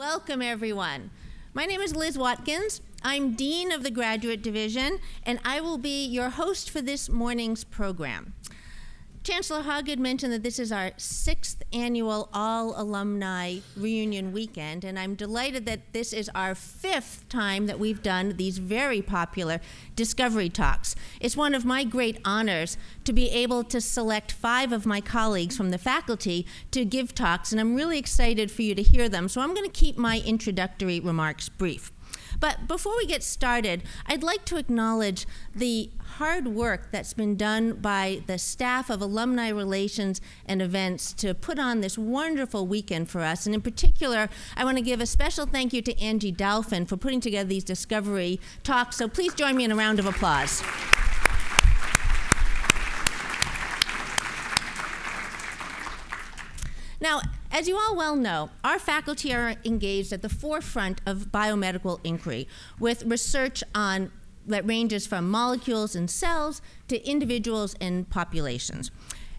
Welcome, everyone. My name is Liz Watkins. I'm Dean of the Graduate Division, and I will be your host for this morning's program. Chancellor Hogg had mentioned that this is our sixth annual All Alumni Reunion Weekend, and I'm delighted that this is our fifth time that we've done these very popular Discovery Talks. It's one of my great honors to be able to select five of my colleagues from the faculty to give talks, and I'm really excited for you to hear them. So I'm going to keep my introductory remarks brief. But before we get started, I'd like to acknowledge the hard work that's been done by the staff of Alumni Relations and Events to put on this wonderful weekend for us. And in particular, I want to give a special thank you to Angie Dalphin for putting together these discovery talks. So please join me in a round of applause. Now, as you all well know, our faculty are engaged at the forefront of biomedical inquiry with research on that ranges from molecules and cells to individuals and populations.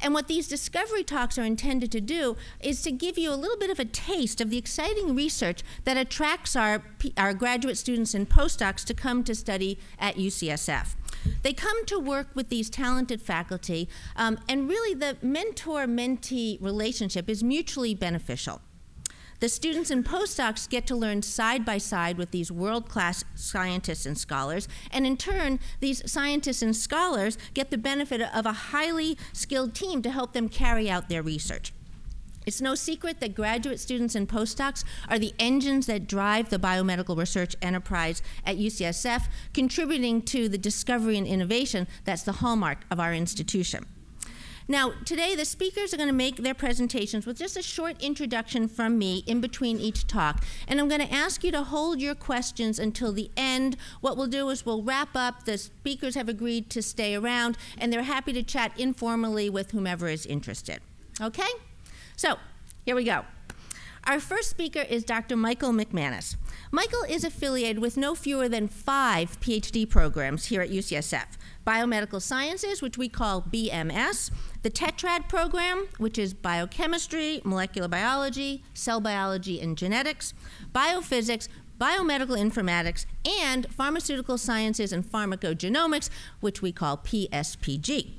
And what these discovery talks are intended to do is to give you a little bit of a taste of the exciting research that attracts our, our graduate students and postdocs to come to study at UCSF. They come to work with these talented faculty, um, and really the mentor mentee relationship is mutually beneficial. The students and postdocs get to learn side by side with these world class scientists and scholars, and in turn, these scientists and scholars get the benefit of a highly skilled team to help them carry out their research. It's no secret that graduate students and postdocs are the engines that drive the biomedical research enterprise at UCSF, contributing to the discovery and innovation that's the hallmark of our institution. Now, today the speakers are going to make their presentations with just a short introduction from me in between each talk. And I'm going to ask you to hold your questions until the end. What we'll do is we'll wrap up. The speakers have agreed to stay around, and they're happy to chat informally with whomever is interested. Okay? So, here we go. Our first speaker is Dr. Michael McManus. Michael is affiliated with no fewer than five PhD programs here at UCSF Biomedical Sciences, which we call BMS, the TETRAD program, which is biochemistry, molecular biology, cell biology, and genetics, biophysics, biomedical informatics, and pharmaceutical sciences and pharmacogenomics, which we call PSPG.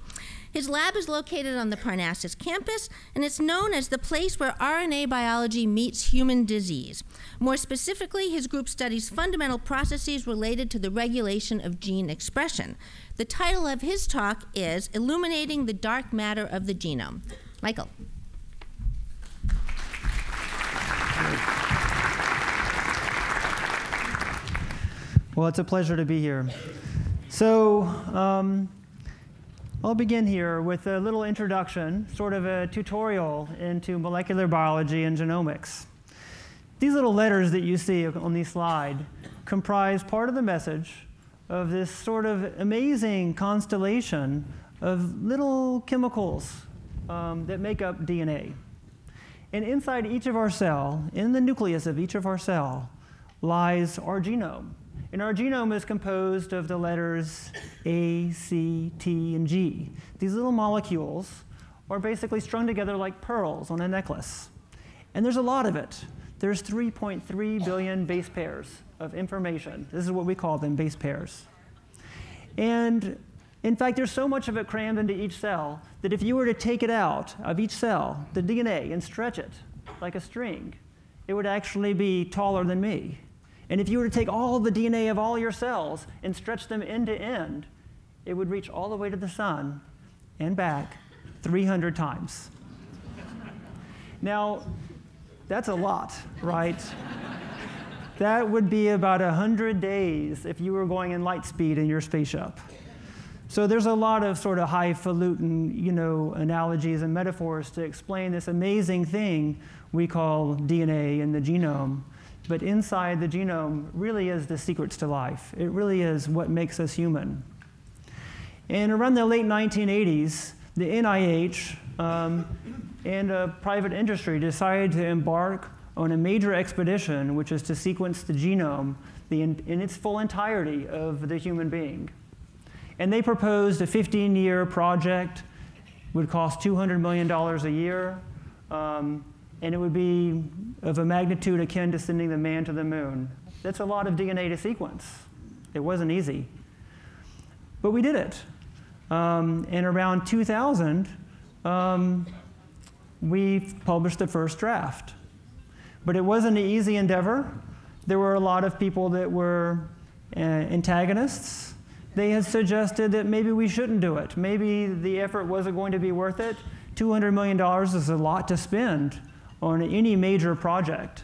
His lab is located on the Parnassus campus, and it's known as the place where RNA biology meets human disease. More specifically, his group studies fundamental processes related to the regulation of gene expression. The title of his talk is Illuminating the Dark Matter of the Genome. Michael. Well, it's a pleasure to be here. So, um, I'll begin here with a little introduction, sort of a tutorial into molecular biology and genomics. These little letters that you see on this slide comprise part of the message of this sort of amazing constellation of little chemicals um, that make up DNA. And inside each of our cell, in the nucleus of each of our cell, lies our genome. And our genome is composed of the letters A, C, T, and G. These little molecules are basically strung together like pearls on a necklace. And there's a lot of it. There's 3.3 billion base pairs of information. This is what we call them, base pairs. And in fact, there's so much of it crammed into each cell that if you were to take it out of each cell, the DNA, and stretch it like a string, it would actually be taller than me. And if you were to take all the DNA of all your cells and stretch them end to end, it would reach all the way to the sun and back 300 times. now, that's a lot, right? that would be about 100 days if you were going in light speed in your spaceship. So there's a lot of sort of highfalutin, you know, analogies and metaphors to explain this amazing thing we call DNA in the genome. But inside the genome really is the secrets to life. It really is what makes us human. And around the late 1980s, the NIH um, and a private industry decided to embark on a major expedition, which is to sequence the genome the, in, in its full entirety of the human being. And they proposed a 15 year project, would cost $200 million a year. Um, and it would be of a magnitude akin to sending the man to the moon. That's a lot of DNA to sequence. It wasn't easy. But we did it. Um, and around 2000, um, we published the first draft. But it wasn't an easy endeavor. There were a lot of people that were uh, antagonists. They had suggested that maybe we shouldn't do it. Maybe the effort wasn't going to be worth it. $200 million is a lot to spend on any major project.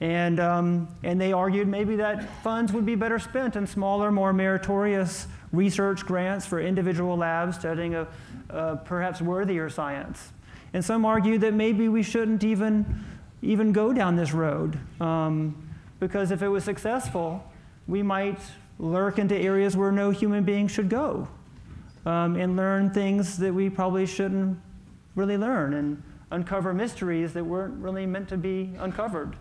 And, um, and they argued maybe that funds would be better spent in smaller, more meritorious research grants for individual labs studying a, a perhaps worthier science. And some argued that maybe we shouldn't even, even go down this road um, because if it was successful, we might lurk into areas where no human being should go um, and learn things that we probably shouldn't really learn and uncover mysteries that weren't really meant to be uncovered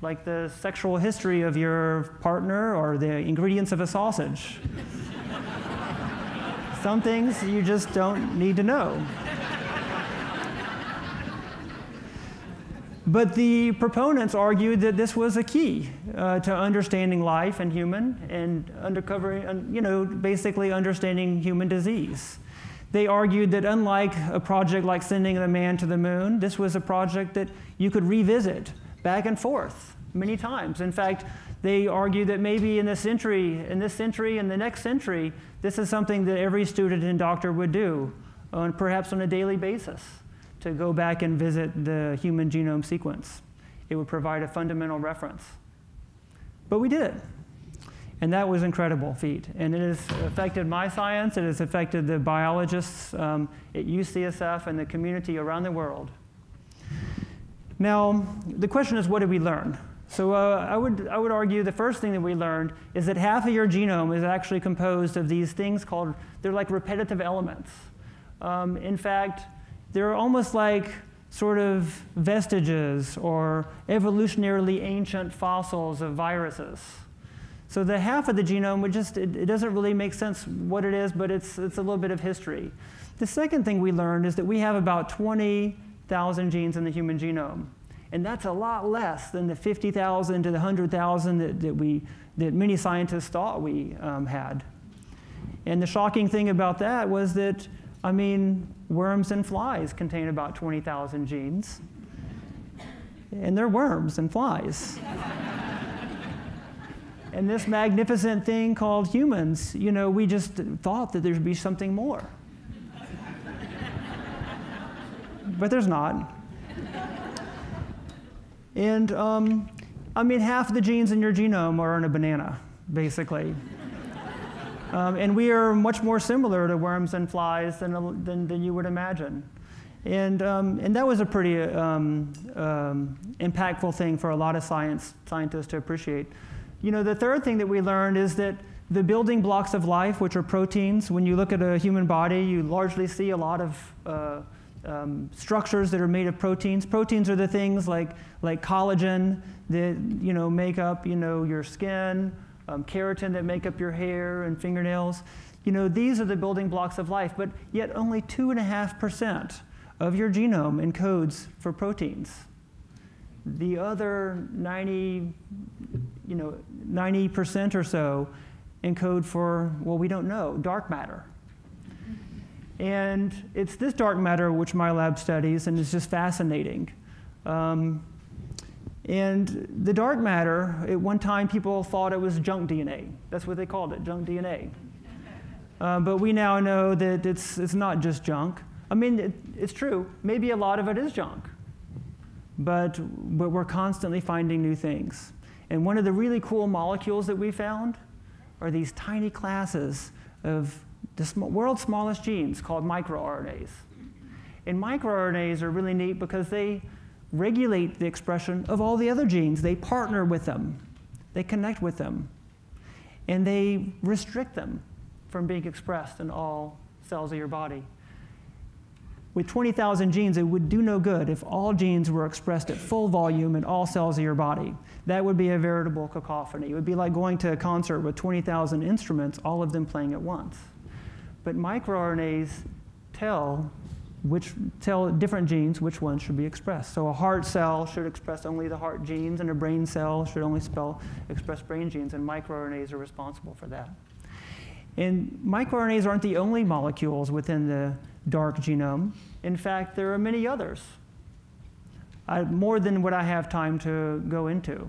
like the sexual history of your partner or the ingredients of a sausage. Some things you just don't need to know. But the proponents argued that this was a key uh, to understanding life and human and undercovering, you know, basically understanding human disease. They argued that unlike a project like sending a man to the moon, this was a project that you could revisit back and forth many times. In fact, they argue that maybe in this century, in this century, and the next century, this is something that every student and doctor would do, on, perhaps on a daily basis, to go back and visit the human genome sequence. It would provide a fundamental reference. But we did it. And that was incredible feat. And it has affected my science, it has affected the biologists um, at UCSF and the community around the world. Now, the question is what did we learn? So uh, I, would, I would argue the first thing that we learned is that half of your genome is actually composed of these things called, they're like repetitive elements. Um, in fact, they're almost like sort of vestiges or evolutionarily ancient fossils of viruses. So the half of the genome would just, it, it, doesn't really make sense what it is, but it's, it's a little bit of history. The second thing we learned is that we have about 20,000 genes in the human genome. And that's a lot less than the 50,000 to the 100,000 that, that, we, that many scientists thought we um, had. And the shocking thing about that was that, I mean, worms and flies contain about 20,000 genes. And they're worms and flies. And this magnificent thing called humans, you know, we just thought that there'd be something more. but there's not. And um, I mean, half the genes in your genome are in a banana, basically. um, and we are much more similar to worms and flies than, than, than you would imagine. And, um, and that was a pretty um, um, impactful thing for a lot of science, scientists to appreciate. You know, the third thing that we learned is that the building blocks of life, which are proteins, when you look at a human body, you largely see a lot of uh, um, structures that are made of proteins. Proteins are the things like, like collagen that you know, make up you know, your skin, um, keratin that make up your hair and fingernails. You know, these are the building blocks of life, but yet only 2.5% of your genome encodes for proteins. The other 90, you know, 90% or so encode for, well, we don't know, dark matter. And it's this dark matter which my lab studies, and it's just fascinating. Um, and the dark matter, at one time people thought it was junk DNA. That's what they called it, junk DNA. Uh, but we now know that it's, it's not just junk. I mean, it, it's true. Maybe a lot of it is junk. But, but we're constantly finding new things. And one of the really cool molecules that we found are these tiny classes of the sm world's smallest genes called microRNAs. And microRNAs are really neat because they regulate the expression of all the other genes. They partner with them, they connect with them, and they restrict them from being expressed in all cells of your body. With 20,000 genes, it would do no good if all genes were expressed at full volume in all cells of your body. That would be a veritable cacophony. It would be like going to a concert with 20,000 instruments, all of them playing at once. But microRNAs tell which tell different genes which ones should be expressed. So a heart cell should express only the heart genes, and a brain cell should only spell, express brain genes, and microRNAs are responsible for that. And microRNAs aren't the only molecules within the dark genome. In fact, there are many others, I, more than what I have time to go into.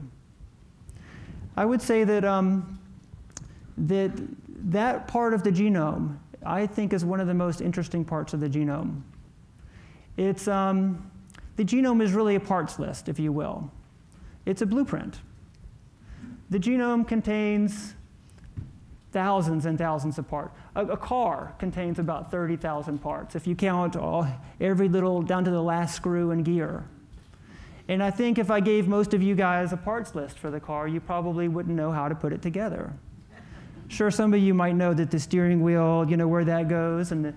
I would say that, um, that that part of the genome, I think, is one of the most interesting parts of the genome. It's, um, the genome is really a parts list, if you will. It's a blueprint. The genome contains thousands and thousands of parts. A, a car contains about 30,000 parts, if you count all, every little, down to the last screw and gear. And I think if I gave most of you guys a parts list for the car, you probably wouldn't know how to put it together. Sure, some of you might know that the steering wheel, you know, where that goes and the,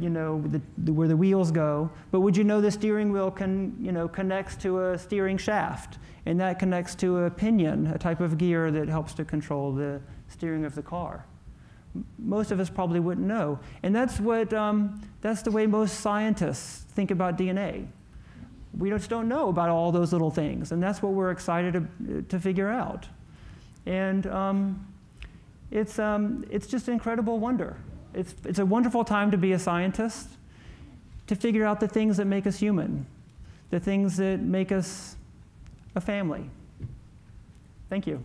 you know, the, the, where the wheels go. But would you know the steering wheel can, you know, connects to a steering shaft, and that connects to a pinion, a type of gear that helps to control the steering of the car. Most of us probably wouldn't know, and that's what um, that's the way most scientists think about DNA. We just don't know about all those little things, and that's what we're excited to, to figure out. And um, it's, um, it's just an incredible wonder. It's, it's a wonderful time to be a scientist, to figure out the things that make us human, the things that make us a family. Thank you.